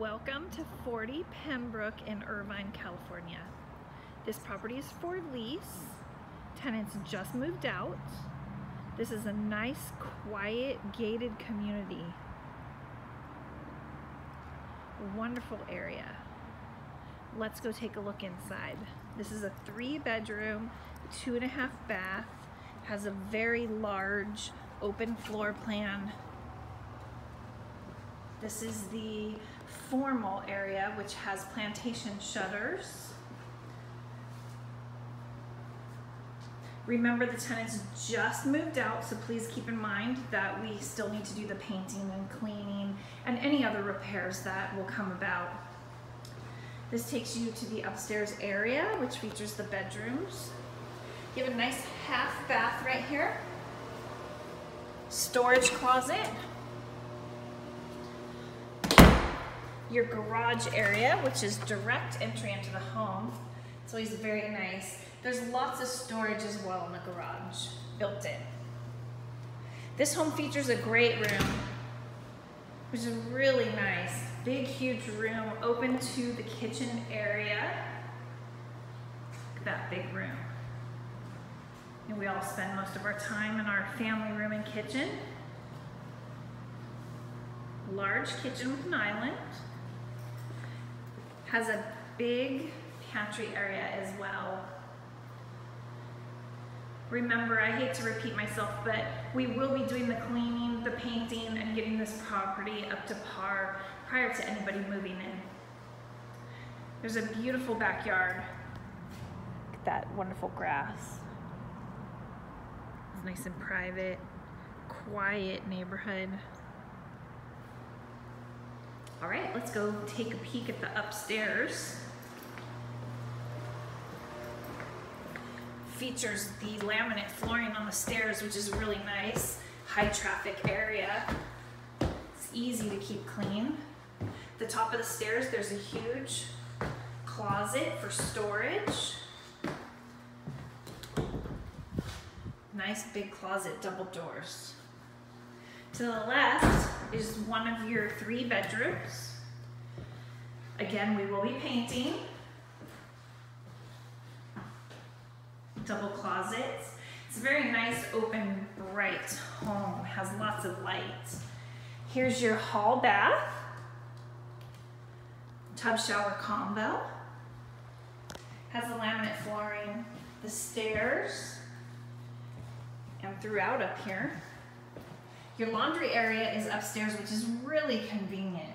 Welcome to 40 Pembroke in Irvine, California. This property is for lease. Tenants just moved out. This is a nice, quiet, gated community. Wonderful area. Let's go take a look inside. This is a three bedroom, two and a half bath, has a very large open floor plan this is the formal area, which has plantation shutters. Remember the tenants just moved out, so please keep in mind that we still need to do the painting and cleaning and any other repairs that will come about. This takes you to the upstairs area, which features the bedrooms. You have a nice half bath right here. Storage closet. Your garage area, which is direct entry into the home. It's always very nice. There's lots of storage as well in the garage, built in. This home features a great room, which is really nice. Big, huge room, open to the kitchen area. Look at that big room. And we all spend most of our time in our family room and kitchen. Large kitchen with an island. Has a big pantry area as well. Remember, I hate to repeat myself, but we will be doing the cleaning, the painting, and getting this property up to par prior to anybody moving in. There's a beautiful backyard. Look at that wonderful grass. It's nice and private, quiet neighborhood. All right, let's go take a peek at the upstairs. Features the laminate flooring on the stairs, which is really nice. High traffic area. It's easy to keep clean. The top of the stairs, there's a huge closet for storage. Nice big closet, double doors. To the left is one of your three bedrooms. Again, we will be painting. Double closets. It's a very nice, open, bright home. Has lots of light. Here's your hall bath. Tub shower combo. Has the laminate flooring, the stairs, and throughout up here. Your laundry area is upstairs, which is really convenient.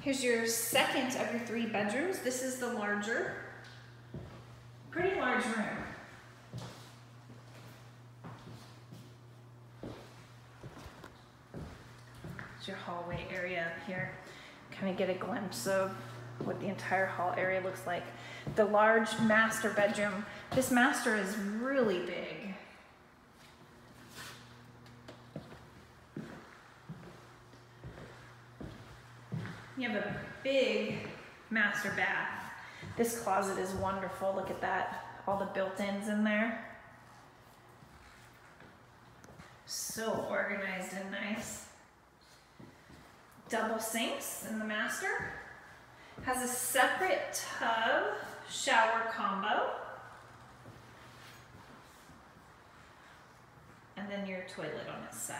Here's your second of your three bedrooms. This is the larger, pretty large room. It's your hallway area up here. Kind of get a glimpse of what the entire hall area looks like. The large master bedroom. This master is really big. You have a big master bath. This closet is wonderful. Look at that. All the built-ins in there. So organized and nice. Double sinks in the master. Has a separate tub shower combo. And then your toilet on its side.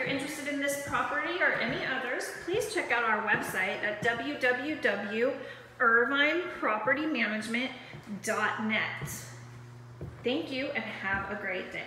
You're interested in this property or any others, please check out our website at www.irvinepropertymanagement.net. Thank you and have a great day.